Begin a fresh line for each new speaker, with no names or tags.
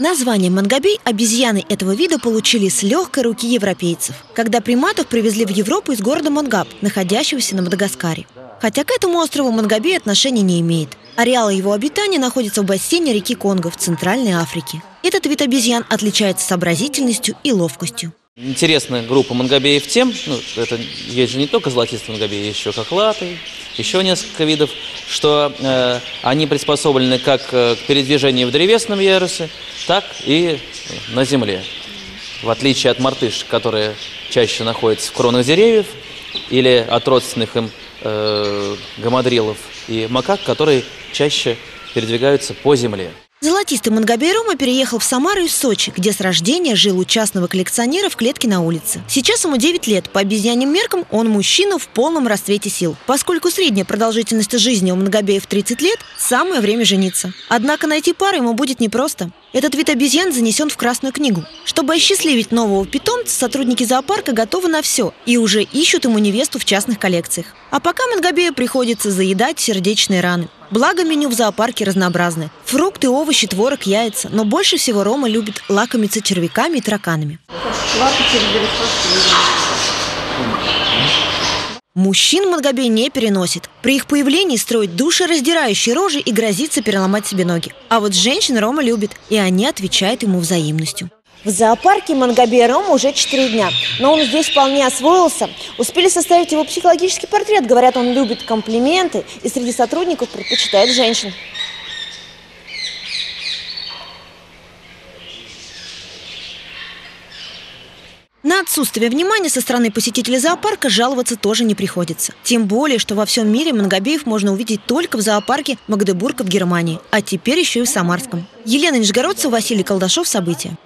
Название мангобей обезьяны этого вида получили с легкой руки европейцев, когда приматов привезли в Европу из города Мангаб, находящегося на Мадагаскаре. Хотя к этому острову Мангобей отношения не имеет. Ареал его обитания находится в бассейне реки Конго в Центральной Африке. Этот вид обезьян отличается сообразительностью и ловкостью.
Интересная группа мангобеев тем, ну, это есть же не только золотистые мангобеи, есть еще хохлатые, еще несколько видов, что э, они приспособлены как э, к передвижению в древесном ярусе, так и на земле. В отличие от мартыш, которые чаще находятся в кронах деревьев, или от родственных им э, гамадрилов и макак, которые чаще передвигаются по земле.
Золотистый Мангобей Рома переехал в Самару из Сочи, где с рождения жил у частного коллекционера в клетке на улице. Сейчас ему 9 лет. По обезьяним меркам он мужчина в полном расцвете сил. Поскольку средняя продолжительность жизни у Мангобеев 30 лет, самое время жениться. Однако найти пару ему будет непросто. Этот вид обезьян занесен в Красную книгу. Чтобы осчастливить нового питомца, сотрудники зоопарка готовы на все и уже ищут ему невесту в частных коллекциях. А пока Мангобею приходится заедать сердечные раны. Благо меню в зоопарке разнообразны. Фрукты, овощи, творог, яйца. Но больше всего Рома любит лакомиться червяками и тараканами. Мужчин Мангобей не переносит. При их появлении строит душераздирающие рожи и грозится переломать себе ноги. А вот женщин Рома любит, и они отвечают ему взаимностью. В зоопарке Мангобея Рома уже 4 дня, но он здесь вполне освоился. Успели составить его психологический портрет. Говорят, он любит комплименты и среди сотрудников предпочитает женщин. На отсутствие внимания со стороны посетителей зоопарка жаловаться тоже не приходится. Тем более, что во всем мире Мангобеев можно увидеть только в зоопарке Магдебурга в Германии, а теперь еще и в Самарском. Елена Нижегородцева, Василий Колдашов. События.